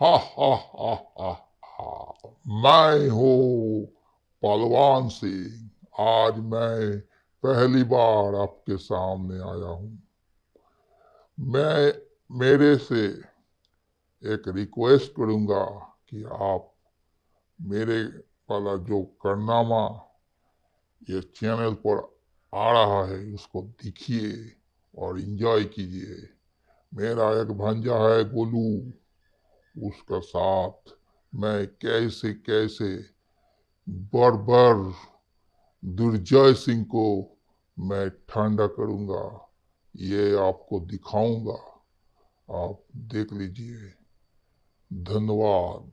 हा हा हा हा मैं हूँ पहलवान सिंह आज मैं पहली बार आपके सामने आया हूँ मैं मेरे से एक रिक्वेस्ट करूँगा कि आप मेरे वाला जो करनामा ये चैनल पर आ रहा है उसको देखिए और एंजॉय कीजिए मेरा एक भांजा है गोलू उसका साथ मैं कैसे कैसे बर्बर दुर्जय सिंह को मैं ठंडा करूँगा, ये आपको दिखाऊँगा। आप देख लीजिए। धन्यवाद।